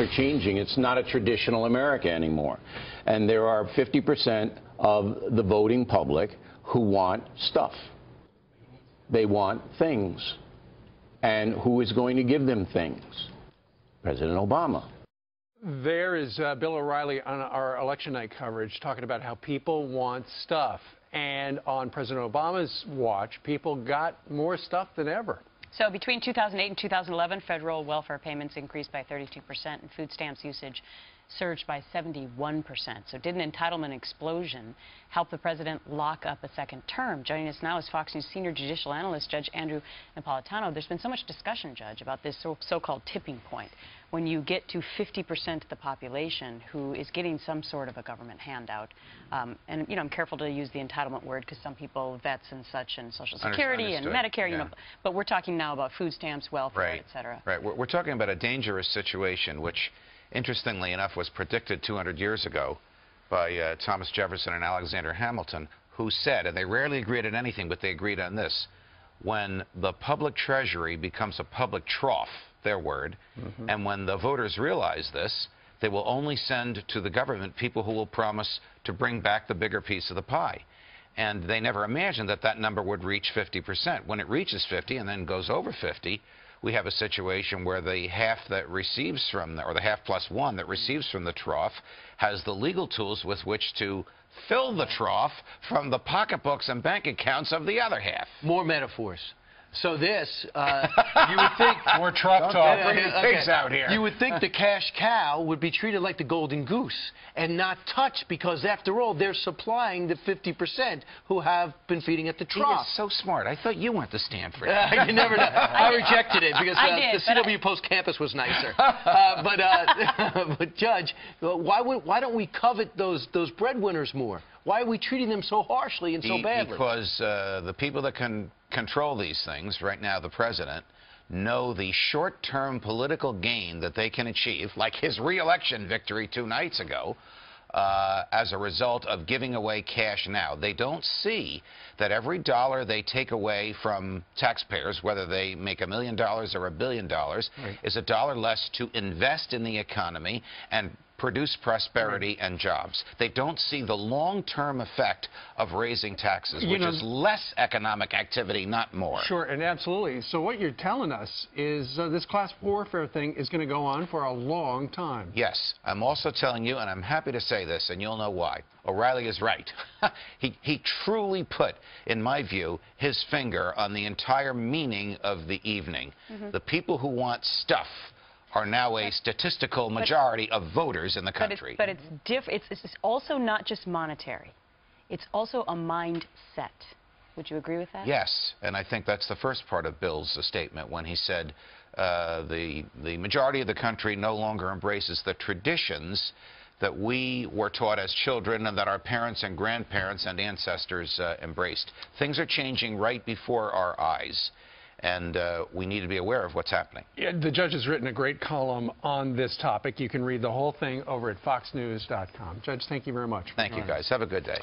are changing. It's not a traditional America anymore. And there are 50% of the voting public who want stuff. They want things. And who is going to give them things? President Obama. There is uh, Bill O'Reilly on our election night coverage talking about how people want stuff. And on President Obama's watch, people got more stuff than ever. So between 2008 and 2011, federal welfare payments increased by 32 percent, and food stamps usage surged by 71 percent. So did an entitlement explosion help the president lock up a second term? Joining us now is Fox News senior judicial analyst Judge Andrew Napolitano. There's been so much discussion, Judge, about this so-called tipping point when you get to 50 percent of the population who is getting some sort of a government handout. Um, and, you know, I'm careful to use the entitlement word because some people, vets and such, and Social Security and Medicare, yeah. you know, but we're talking now about food stamps, welfare, Right. et cetera. Right. We're, we're talking about a dangerous situation, which, interestingly enough, was predicted 200 years ago by uh, Thomas Jefferson and Alexander Hamilton, who said, and they rarely agreed on anything, but they agreed on this, when the public treasury becomes a public trough, their word, and when the voters realize this, they will only send to the government people who will promise to bring back the bigger piece of the pie. And they never imagined that that number would reach 50%. When it reaches 50 and then goes over 50, we have a situation where the half that receives from, the, or the half plus one that receives from the trough, has the legal tools with which to fill the trough from the pocketbooks and bank accounts of the other half. More metaphors. So this, uh, you would think... More truck talk. Bring the pigs out here. You would think the cash cow would be treated like the golden goose and not touched because, after all, they're supplying the 50% who have been feeding at the He trough. is so smart. I thought you went to Stanford. Uh, you never know. I rejected it because uh, did, the but CW Post campus was nicer. Uh, but, uh, but Judge, why would, why don't we covet those those breadwinners more? Why are we treating them so harshly and so badly? Because uh, the people that can control these things, right now the president, know the short-term political gain that they can achieve, like his re-election victory two nights ago, uh, as a result of giving away cash now. They don't see that every dollar they take away from taxpayers, whether they make a million dollars or a billion dollars, is a dollar less to invest in the economy and produce prosperity and jobs. They don't see the long-term effect of raising taxes, You which know- is less economic activity, not more. Sure, and absolutely. So what you're telling us is uh, this class warfare thing is going to go on for a long time. Yes, I'm also telling you, and I'm happy to say this, and you'll know why. O'Reilly is right. he, he truly put, in my view, his finger on the entire meaning of the evening. The people who want stuff are now a statistical majority of voters in the But it's, country. but it's, diff- it's, it's also not just monetary. It's also a mindset. Would you agree with that? Yes, and I think that's the first part of Bill's statement when he said uh, the the majority of the country no longer embraces the traditions that we were taught as children and that our parents and grandparents and ancestors uh, embraced. Things are changing right before our eyes, and uh, we need to be aware of what's happening. Yeah, the judge has written a great column on this topic. You can read the whole thing over at foxnews.com. Judge, thank you very much. for Thank you, joining us. guys. Have a good day.